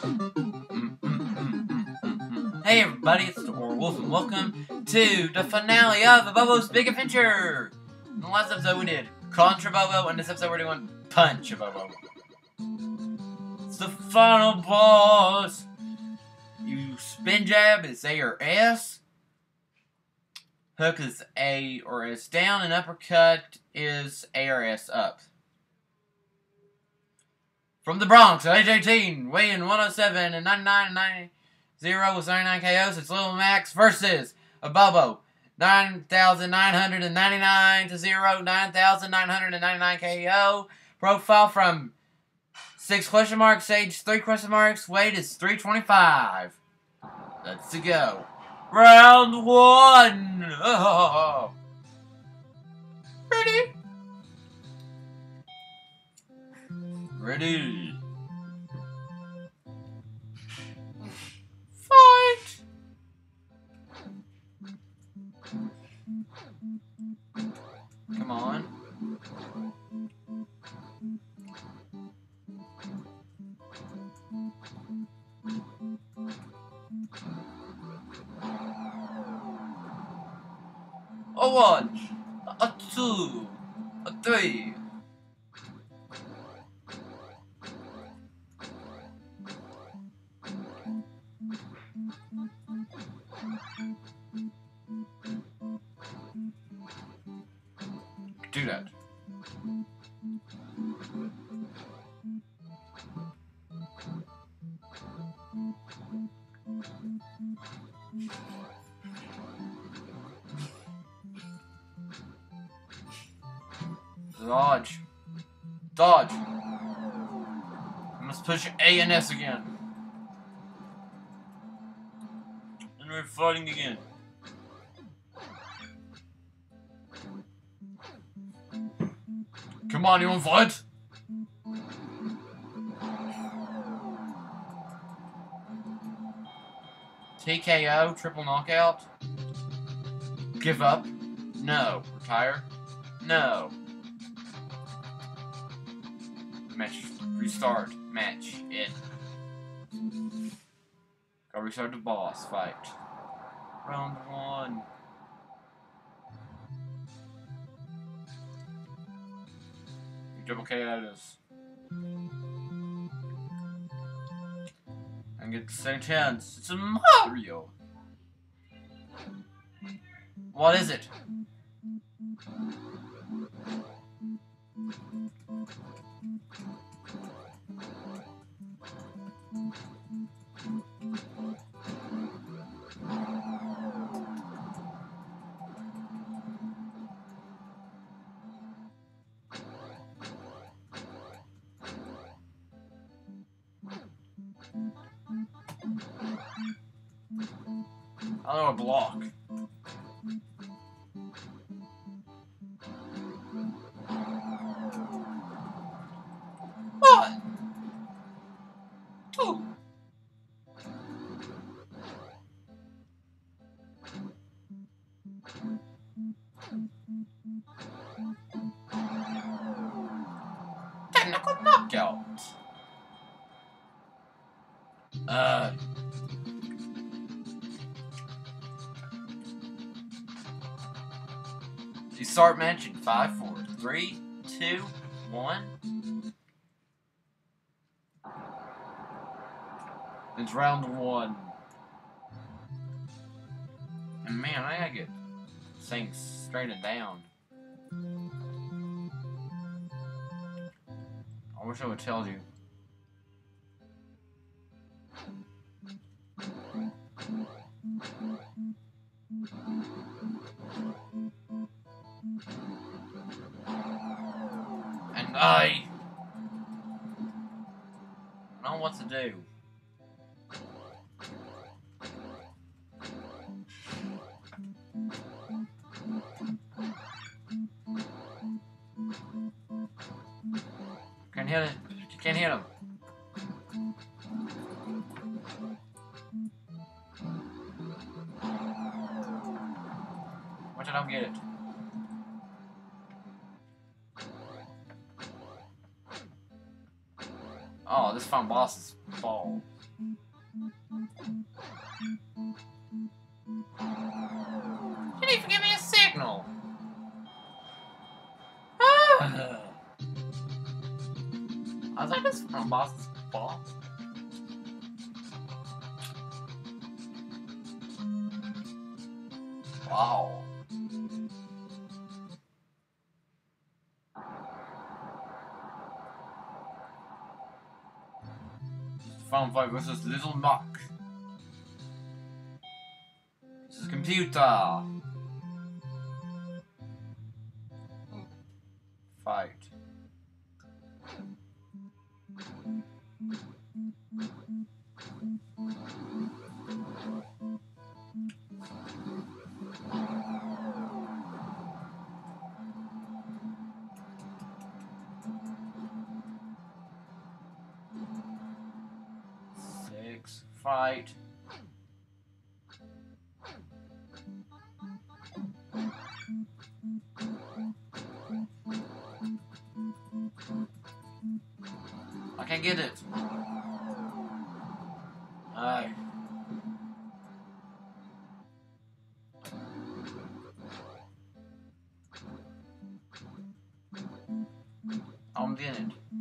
Hey everybody, it's the Wolf and welcome to the finale of the Bobo's Big Adventure! In the last episode we did Contra Bobo, and this episode we're doing Punch Bobo. It's the final boss! You spin jab is A or S. Hook is A or S down, and uppercut is A or S up. From the Bronx, at age 18, weighing 107 and 99 and 90 with 99 KOs, it's Little Mac versus Abobo. 9,999 to 0, 9,999 KO. Profile from 6 question marks, age 3 question marks, weight is 325. Let's go. Round 1! Oh. Ready? Ready. Fight! Come on. Oh, A one, Dodge. Dodge. I must push A and S again. And we're fighting again. Come on, you want fight? TKO, triple knockout. Give up? No. Retire? No. Match. Restart. Match. It. Go restart the boss fight. Round one. Double K out And get the second chance. It's a Mario! What is it? Technical knockout. Uh. You start matching five, four, three, two, one. Round one. And man, I gotta get things straightened down. I wish I would tell you. And I know what to do. Can't hit it. Can't hit him. Watch I don't get it. Oh, this final boss is ball. Is ball. Wow. Fight versus Little Mac. This is computer. Fight. I can't get it. Aye. I'm getting it.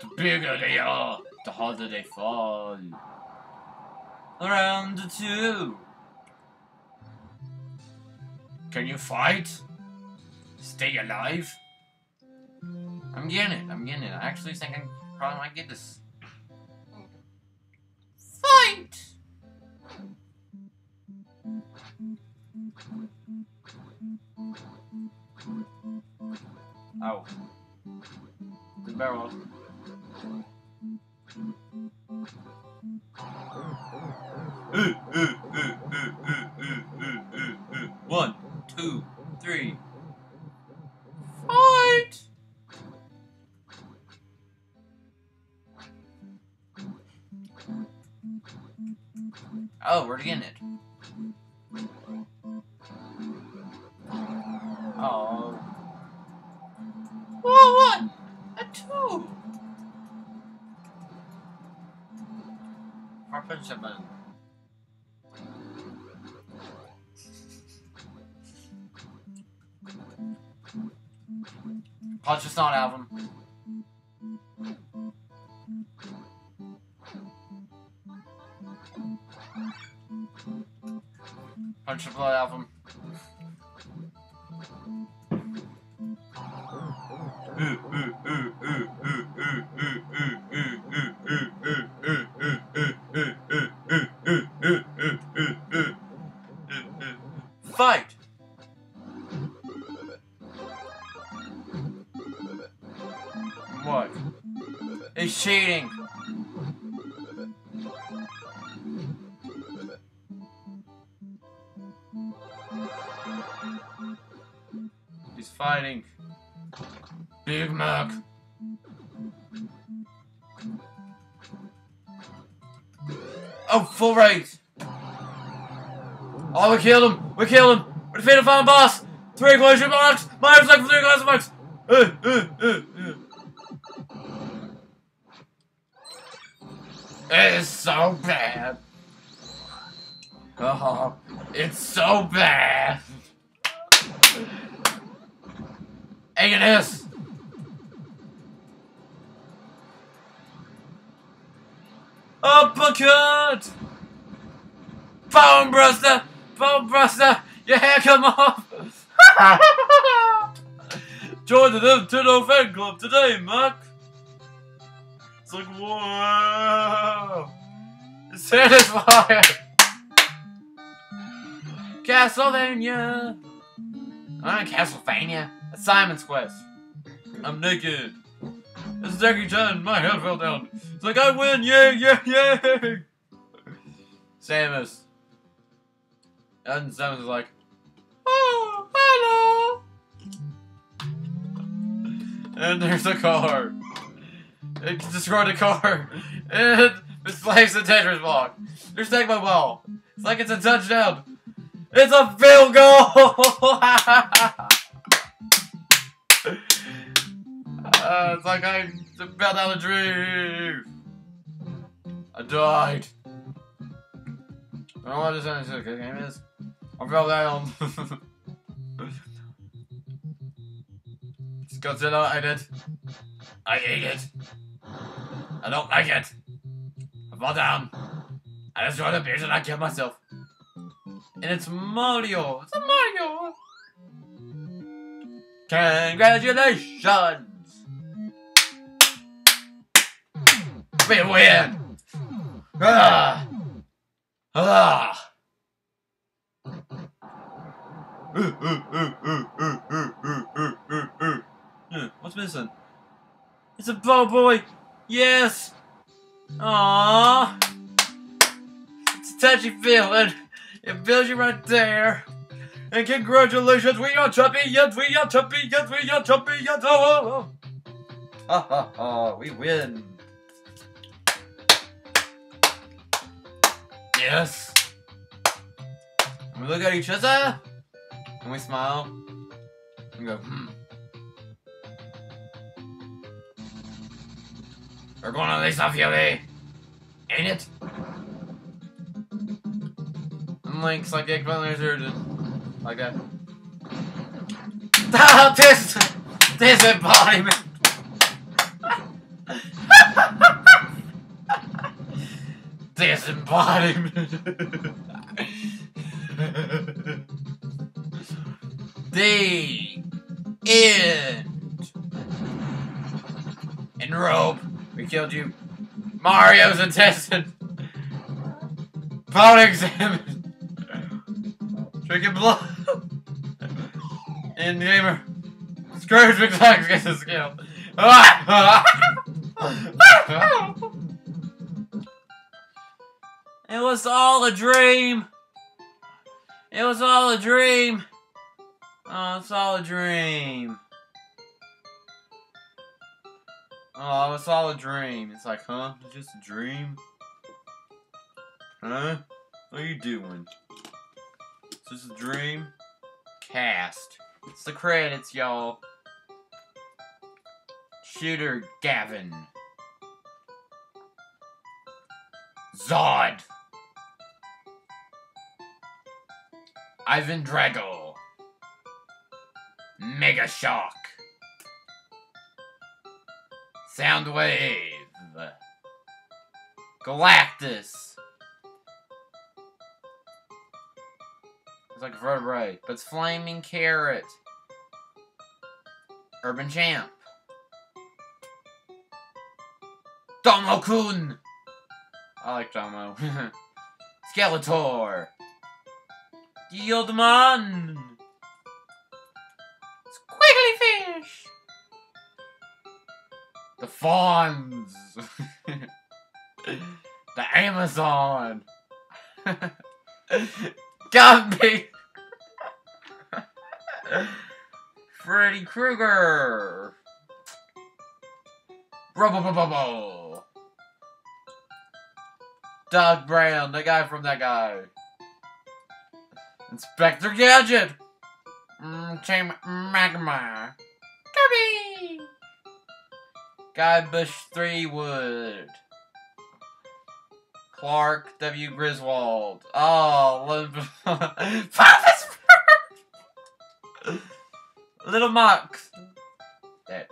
The bigger they are, the harder they fall. Round two. Can you fight? Stay alive? I'm getting it. I'm getting it. I actually think I probably might get this. Fight! Oh. Good barrel. One, Punch us not album. Punch the blood album. Fight! What? He's cheating! He's fighting. Big Mac. Oh, full raise. Oh, we killed him. We killed him. We defeated the final boss. Three question marks. Myers like three question marks. Uh, uh, uh, uh. It's so bad. Oh, it's so bad. Agnes. Uppercut! Bone Buster! Bone Buster! Your hair come off! Join the Nintendo fan club today, Mac! It's like, whoa! Satisfied! Castlevania! I'm Castlevania. That's Simon's Quest. I'm naked. It's Jackie Chan. My head fell down. It's like I win. Yay! Yay! Yay! Samus. And Samus is like, oh, hello. And there's a car. It destroyed the car. It misplaced the Tetris block. There's Tecmo Bowl. It's like it's a touchdown. It's a field goal! Uh, it's like I fell down a dream. I died. I don't know what this game is. I fell down. it's Godzilla, I did. I ate it. I don't like it. I fall down. I destroyed the beach and I kill myself. And it's Mario. It's a Mario. Congratulations. We win! Ah! Ah! What's missing? It's a bow boy! Yes! Aww! It's a touchy feeling. It feels you right there. And congratulations, we are champions, we are champions, we are champions! Oh, Ha ha ha, we win! Yes. we look at each other and we smile and go, hmm. We're going on this off Yumi, ain't it? And Link's like Eggplant Surgeon. Like that. This! This embodiment! Disembodiment. the end. In rope, we killed you. Mario's intestine. Bone examined. Drinking blood. In gamer. Scrooge McDuck gets a skill. It was all a dream. It was all a dream. Oh, it's all a dream. Oh, it's all a dream. It's like, huh? It's just a dream? Huh? What are you doing? It's just a dream? Cast. It's the credits, y'all. Shooter Gavin. Zod. Ivan Drago. Mega Shock. Soundwave. Galactus. It's like a vertebrae, but it's Flaming Carrot. Urban Champ. Domo-kun! I like Domo. Skeletor. Guildman! Fawns! the Amazon! Gumby! Freddy Krueger! Robo Doug Brown, the guy from that guy. Inspector Gadget! Mm, Chain Magma. Kirby! Guybrush Threepwood. Clark W. Griswold. Oh, Little Mac. That.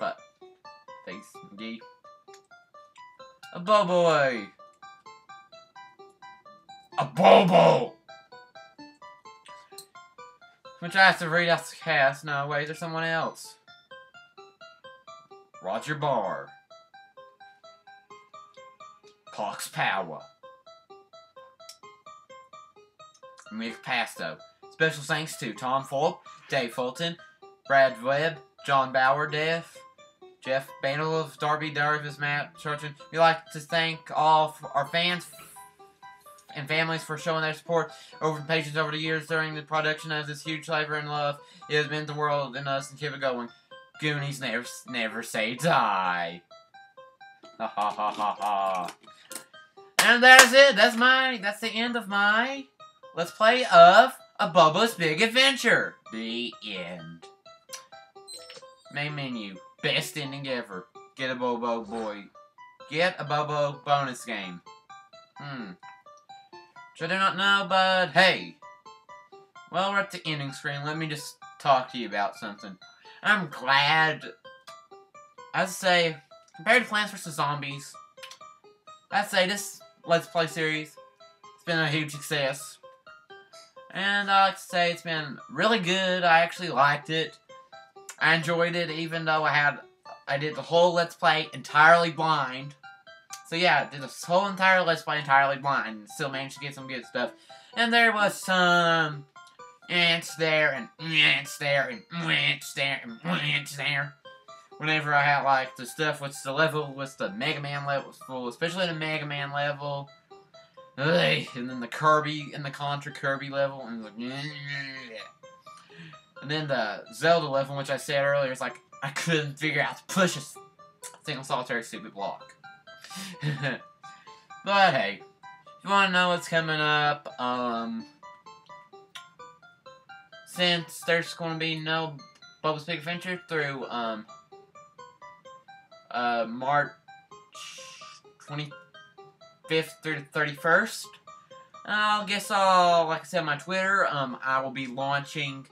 But. Face. Gee. A Boboy. Abobo! Which I have to read out the cast. No, wait, there's someone else. Roger Barr. Cox Power. Mick Pasto. Special thanks to Tom Fulp, Dave Fulton, Brad Webb, John Bauer Deaf, Jeff Battle of Darby Darvis, Matt Churchin. We'd like to thank all our fans and families for showing their support over the patience over the years during the production of this huge labor and love. It has meant the world and us and keep it going. Goonies never never say die. Ha ha ha ha ha. And that's it. That's my that's the end of my let's play of Abobo's Big Adventure. The end. Main menu. Best ending ever. Get a Bobo boy. Get a Bobo bonus game. Hmm. Which I do not know, but hey. Well, we're at the ending screen. Let me just talk to you about something. I'm glad. I'd say, compared to Plants vs. Zombies, I'd say this Let's Play series has been a huge success. And I like to say it's been really good. I actually liked it. I enjoyed it even though I had I did the whole Let's Play entirely blind. So yeah, did this whole entire Let's Play entirely blind and still managed to get some good stuff. And there was some ants there and ants there and ants there and ants there. Whenever I had like the stuff with the level with the Mega Man level full, especially the Mega Man level. And then the Kirby and the Contra Kirby level and like and then the Zelda level, which I said earlier, is like I couldn't figure out to push a single solitary stupid block. but hey, if you want to know what's coming up, um, since there's going to be no Bobo's Big Adventure through um, uh, March 25th through 31st, I guess I'll, like I said on my Twitter, um, I will be launching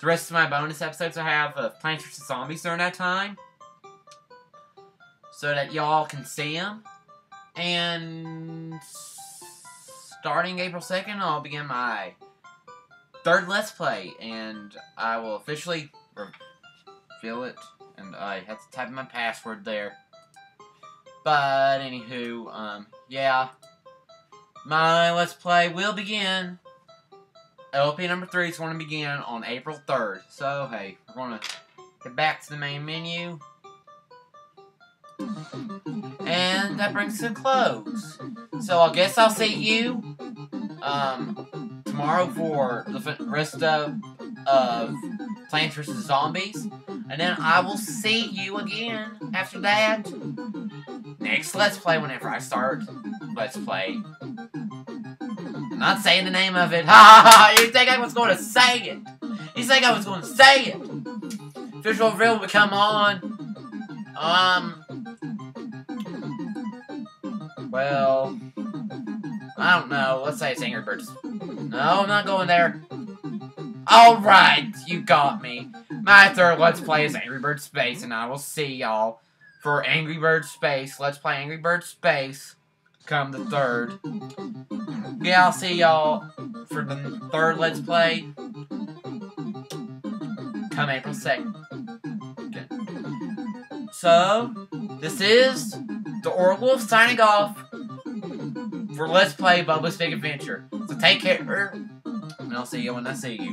the rest of my bonus episodes I have of Plants vs. Zombies during that time. So that y'all can see them. And starting April 2nd, I'll begin my third Let's Play. And I will officially reveal it. And I have to type my password there. But, anywho, um, yeah. My Let's Play will begin LP number three is going to begin on April 3rd. So, hey, we're going to get back to the main menu. And that brings to close. So, I guess I'll see you um, tomorrow for the rest of, of Plants vs. Zombies. And then I will see you again after that. Next Let's Play whenever I start Let's Play. I'm not saying the name of it. Ha ha ha! You think I was going to say it? You think I was going to say it? Visual reveal will come on. Um. Well. I don't know. Let's say it's Angry Birds. No, I'm not going there. Alright, you got me. My third Let's Play is Angry Bird Space, and I will see y'all for Angry Bird Space. Let's play Angry Bird Space come the third. Yeah, I'll see y'all for the third Let's Play come April 2nd. Okay. So, this is the Oracle signing off for Let's Play Bobo's Big Adventure. Take care, and I'll see you when I see you.